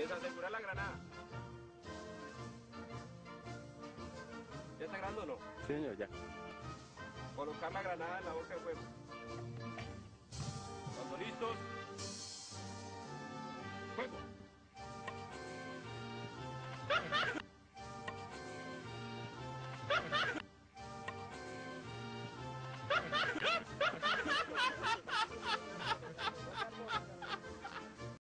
Pues asegurar la granada. ¿Ya está grabando o no? Sí, señor, ya. Colocar la granada en la boca del fuego.